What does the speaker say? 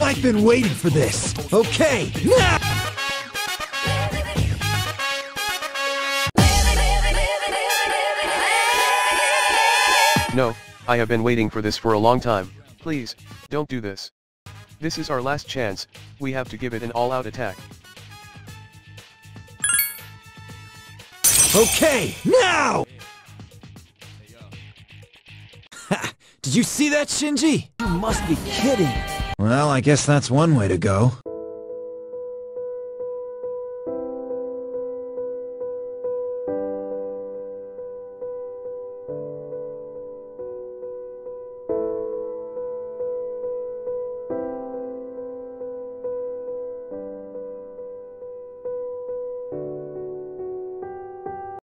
I've been waiting for this. Okay, now! No, I have been waiting for this for a long time. Please, don't do this. This is our last chance, we have to give it an all-out attack. Okay, now! Ha! Did you see that, Shinji? You must be kidding. Well, I guess that's one way to go.